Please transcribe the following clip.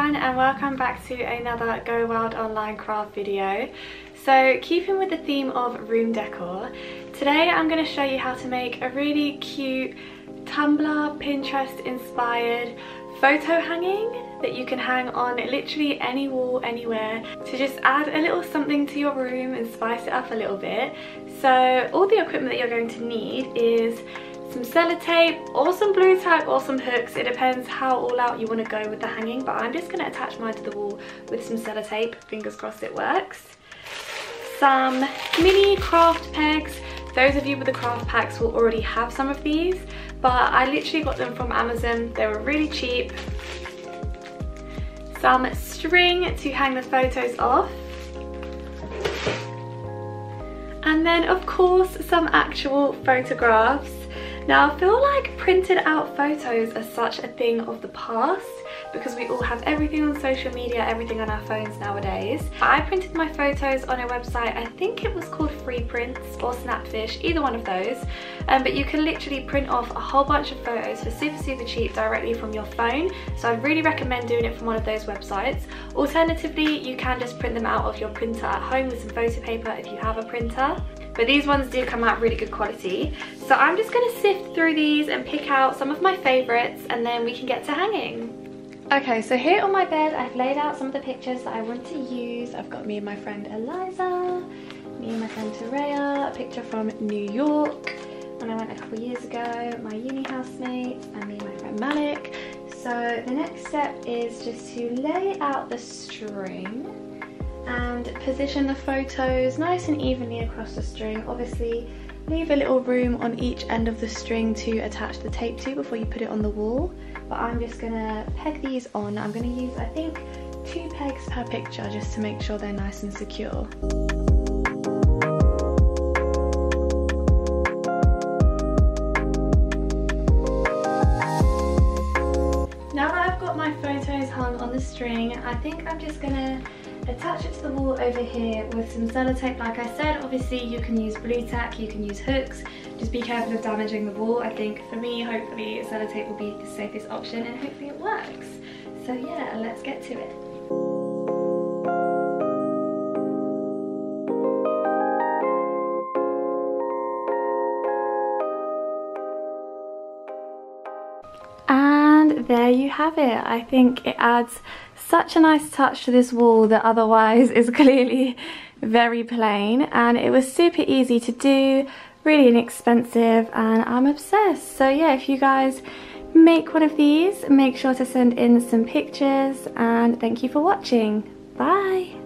everyone and welcome back to another Go Wild Online craft video. So keeping with the theme of room decor, today I'm going to show you how to make a really cute Tumblr Pinterest inspired photo hanging that you can hang on literally any wall anywhere to just add a little something to your room and spice it up a little bit. So all the equipment that you're going to need is some sellotape or some blue tack or some hooks. It depends how all out you want to go with the hanging but I'm just going to attach mine to the wall with some sellotape. Fingers crossed it works. Some mini craft pegs. Those of you with the craft packs will already have some of these but I literally got them from Amazon. They were really cheap. Some string to hang the photos off. And then of course some actual photographs now I feel like printed out photos are such a thing of the past because we all have everything on social media, everything on our phones nowadays. I printed my photos on a website, I think it was called Freeprints or Snapfish, either one of those. Um, but you can literally print off a whole bunch of photos for super, super cheap directly from your phone. So I'd really recommend doing it from one of those websites. Alternatively, you can just print them out of your printer at home with some photo paper if you have a printer but these ones do come out really good quality. So I'm just going to sift through these and pick out some of my favourites and then we can get to hanging. Okay, so here on my bed I've laid out some of the pictures that I want to use. I've got me and my friend Eliza, me and my friend Terea, a picture from New York when I went a couple years ago, my uni housemates, and me and my friend Malik. So the next step is just to lay out the string and position the photos nice and evenly across the string. Obviously leave a little room on each end of the string to attach the tape to before you put it on the wall. But I'm just gonna peg these on. I'm gonna use, I think, two pegs per picture just to make sure they're nice and secure. Now that I've got my photos hung on the string, I think I'm just gonna attach it to the wall over here with some sellotape like I said. Obviously you can use blue tack you can use hooks. Just be careful of damaging the wall. I think for me hopefully sellotape will be the safest option and hopefully it works. So yeah let's get to it there you have it. I think it adds such a nice touch to this wall that otherwise is clearly very plain. And it was super easy to do really inexpensive and I'm obsessed. So yeah if you guys make one of these make sure to send in some pictures. And thank you for watching. Bye